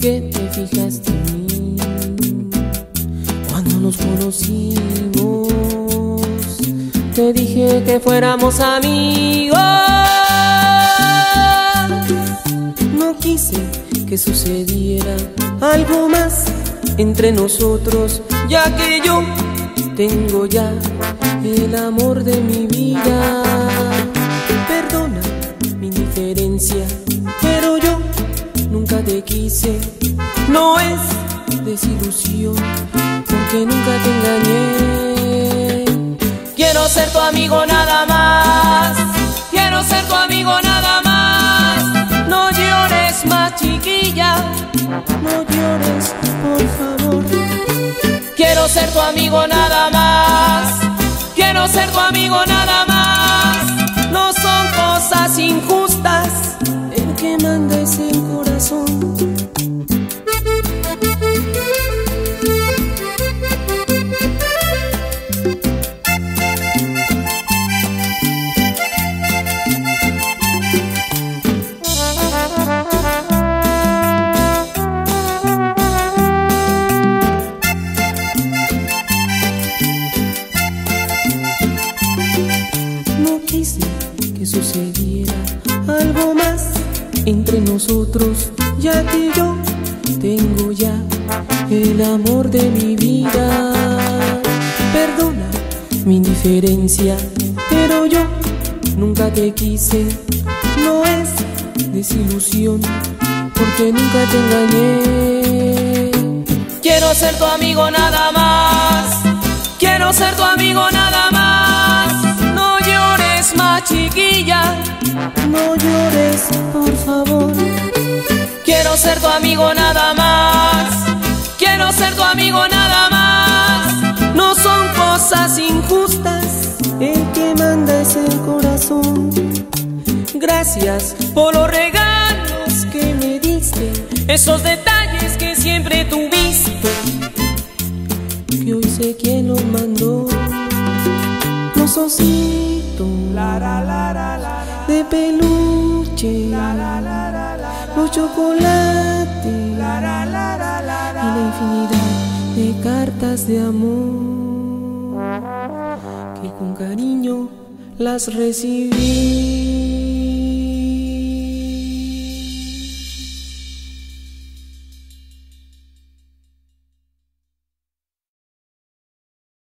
que te fijaste en mí cuando nos conocimos. Te dije que fuéramos amigos. No quise que sucediera algo más entre nosotros, ya que yo tengo ya el amor de mi vida. Quise. No es desilusión, porque nunca te engañé. Quiero ser tu amigo nada más. Quiero ser tu amigo nada más. No llores más, chiquilla. No llores, por favor. Quiero ser tu amigo nada más. Quiero ser tu amigo nada más. No son cosas injustas. El que manda es el sucediera algo más entre nosotros, ya que yo tengo ya el amor de mi vida. Perdona mi indiferencia, pero yo nunca te quise. No es desilusión, porque nunca te engañé. Quiero ser tu amigo nada más. Quiero ser tu amigo nada más. No llores, por favor. Quiero ser tu amigo nada más. Quiero ser tu amigo nada más. No son cosas injustas. El que manda es el corazón. Gracias por los regalos que me diste. Esos detalles que siempre tuviste que hoy sé quién los mandó. Los ositos de peluche, los chocolates y la infinidad de cartas de amor que con cariño las recibí.